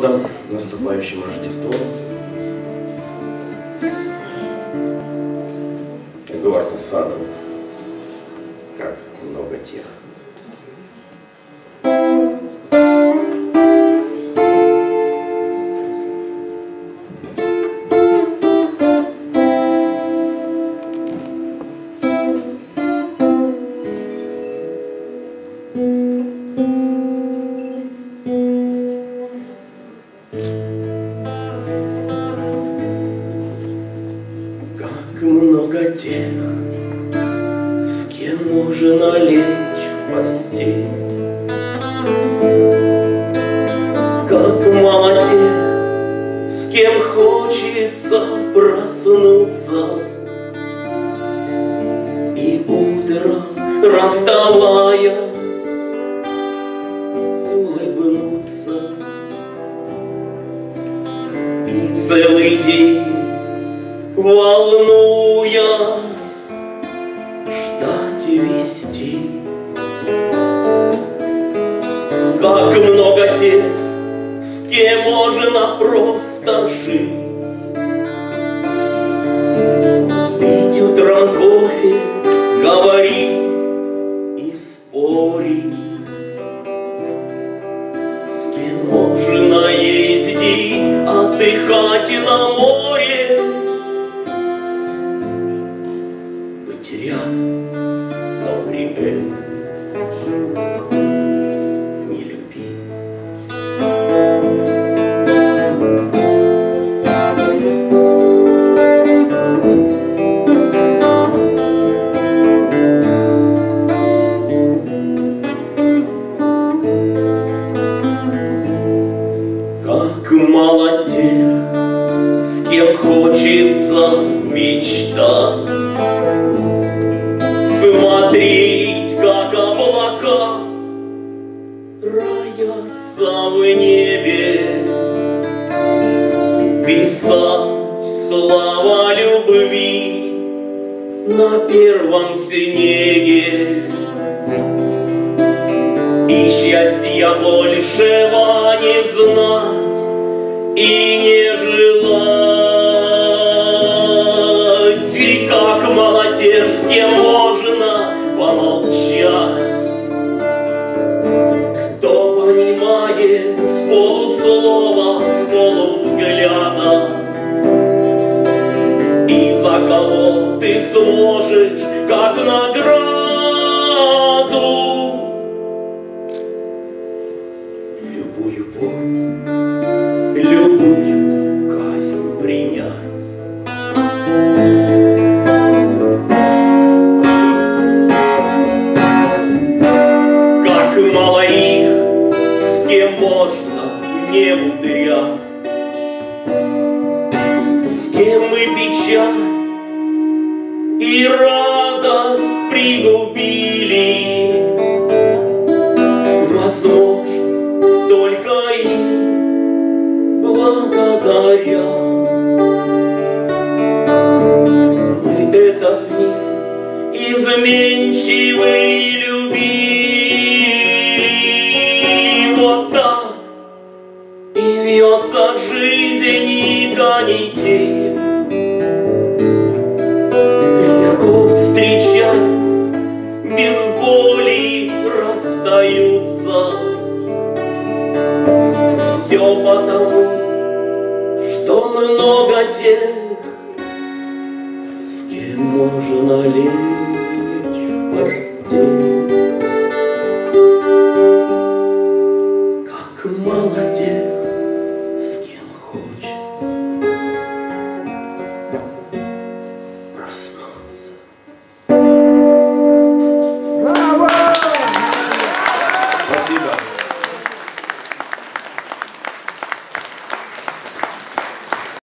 годом, наступающим Рождеством. Эдуард Асадов, как много тех. Как много тех, с кем можно лечь в постель. Как мало тех, с кем хочется проснуться. И утром, расставаясь, улыбнуться. И целый день волнуясь, ждать и вести. Как много тех, с кем можно просто жить. Пить утром кофе, говорить и спорить. С кем можно ездить, отдыхать и на море. Мечтать. Смотреть, как облака роятся в небе, Писать слова любви на первом снеге. И счастья большего не знать и не желать. Кем можно помолчать. Кто понимает с полуслова, с полувзгляда, И за кого ты сможешь, как награду, Любую боль, Мы печаль и радость пригубили. Возможно, только им благодаря Мы этот мир изменчивый любили. Вот так и вьется жизнь и канитель. Все потому, что много тех, с кем можно лечь в постель.